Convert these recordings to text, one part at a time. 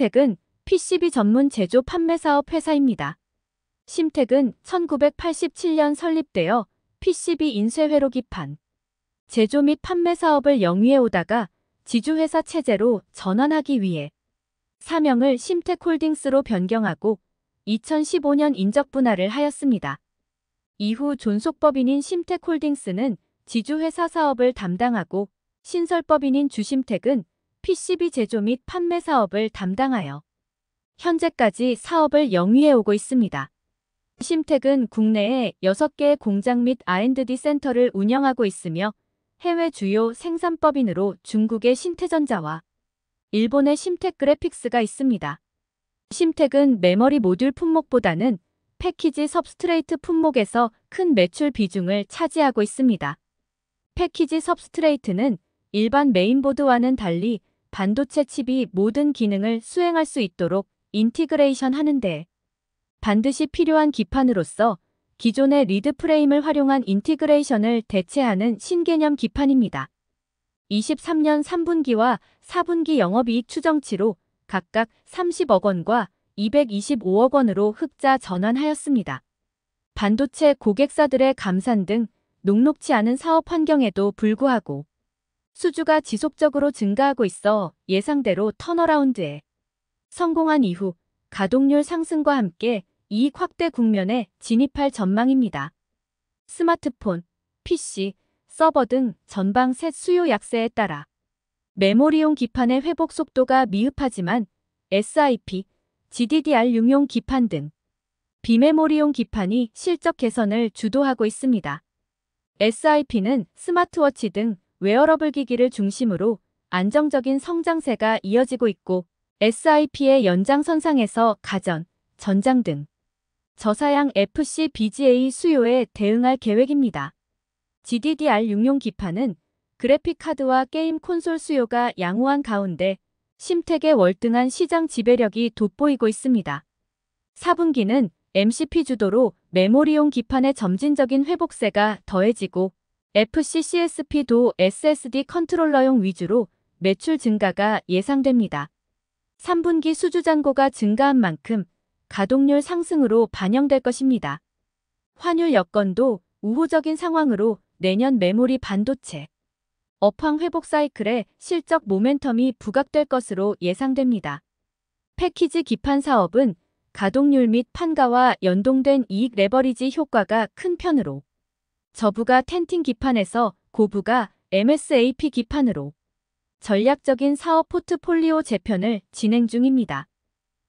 심택은 PCB 전문 제조 판매 사업 회사입니다. 심택은 1987년 설립되어 PCB 인쇄회로 기판, 제조 및 판매 사업을 영위해 오다가 지주회사 체제로 전환하기 위해 사명을 심택홀딩스로 변경하고 2015년 인적 분할을 하였습니다. 이후 존속법인인 심택홀딩스는 지주회사 사업을 담당하고 신설법인인 주심텍은 PCB 제조 및 판매 사업을 담당하여 현재까지 사업을 영위해 오고 있습니다. 심텍은 국내에 6개의 공장 및 R&D 센터를 운영하고 있으며 해외 주요 생산법인으로 중국의 신태전자와 일본의 심텍 그래픽스가 있습니다. 심텍은 메모리 모듈 품목보다는 패키지 substrate 품목에서 큰 매출 비중을 차지하고 있습니다. 패키지 substrate는 일반 메인보드와는 달리 반도체 칩이 모든 기능을 수행할 수 있도록 integration 하는데 반드시 필요한 기판으로서 기존의 lead frame을 활용한 integration을 대체하는 신개념 기판입니다. 23년 3분기와 4분기 영업이익 추정치로 각각 30억 원과 225억 원으로 흑자 전환하였습니다. 반도체 고객사들의 감산 등 녹록치 않은 사업 환경에도 불구하고 수주가 지속적으로 증가하고 있어 예상대로 턴어라운드에 성공한 이후 가동률 상승과 함께 이익 확대 국면에 진입할 전망입니다. 스마트폰, PC, 서버 등 전방 셋 수요 약세에 따라 메모리용 기판의 회복 속도가 미흡하지만 SIP, GDDR6용 기판 등 비메모리용 기판이 실적 개선을 주도하고 있습니다. SIP는 스마트워치 등 웨어러블 기기를 중심으로 안정적인 성장세가 이어지고 있고 SIP의 연장선상에서 가전, 전장 등 저사양 FC BGA 수요에 대응할 계획입니다. GDDR6용 기판은 그래픽 카드와 게임 콘솔 수요가 양호한 가운데 심텍의 월등한 시장 지배력이 돋보이고 있습니다. 4분기는 MCP 주도로 메모리용 기판의 점진적인 회복세가 더해지고 FC CSP도 SSD 컨트롤러용 위주로 매출 증가가 예상됩니다. 3분기 수주 잔고가 증가한 만큼 가동률 상승으로 반영될 것입니다. 환율 여건도 우호적인 상황으로 내년 메모리 반도체 업황 회복 사이클에 실적 모멘텀이 부각될 것으로 예상됩니다. 패키지 기판 사업은 가동률 및 판가와 연동된 이익 레버리지 효과가 큰 편으로 저부가 텐팅 기판에서 고부가 MSAP 기판으로 전략적인 사업 포트폴리오 재편을 진행 중입니다.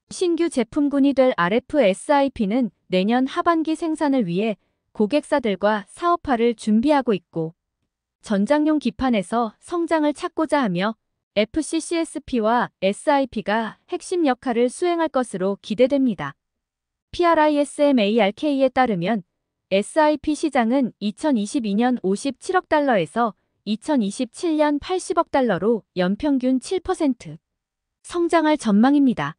신규 제품군이 될 RFSIP는 내년 하반기 생산을 위해 고객사들과 사업화를 준비하고 있고 전장용 기판에서 성장을 찾고자 하며 FCCSP와 SIP가 핵심 역할을 수행할 것으로 기대됩니다. PRISMARK에 따르면 SIP 시장은 2022년 57억 달러에서 2027년 80억 달러로 연평균 7% 성장할 전망입니다.